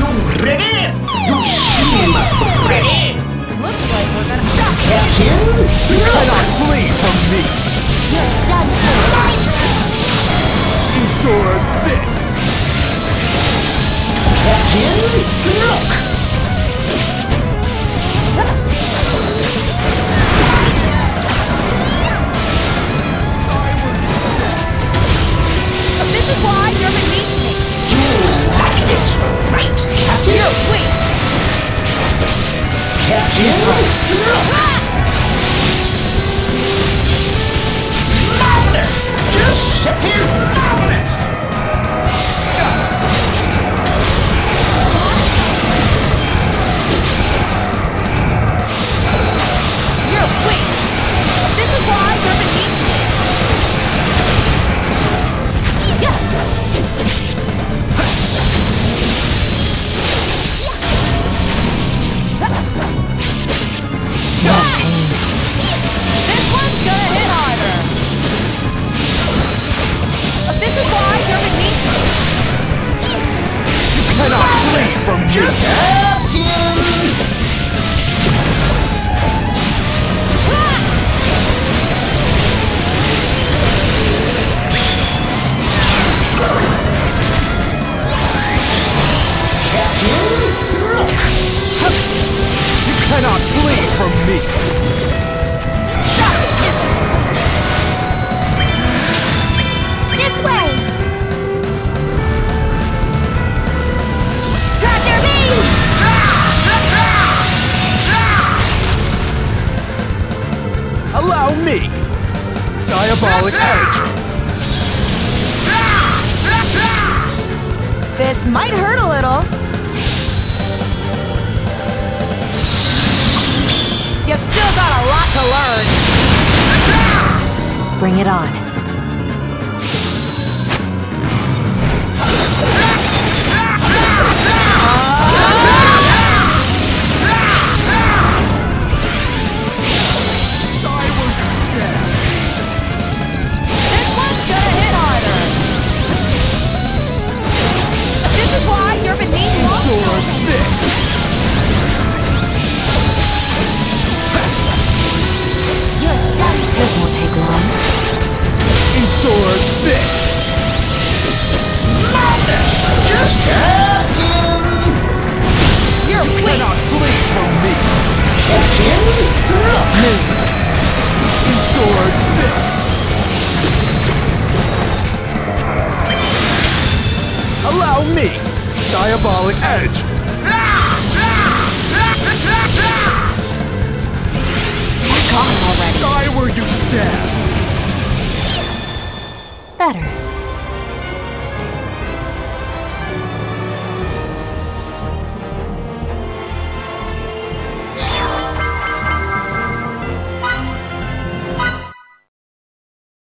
Ready? You seem ready. Looks like we're gonna. Captain, cannot flee from me! You're done for. Endure this! Captain, look. Captain, from me! Captain. You cannot flee from me! Allow me! Diabolic Edge! This might hurt a little. You've still got a lot to learn. Bring it on. This won't take long. Endure this! Just Captain. You're. Cannot flee from me! Captain, look. Endure this! Allow me! Diabolic Edge! Better.